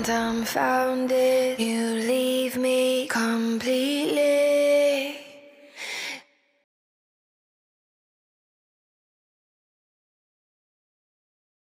And I'm founded. You leave me complete.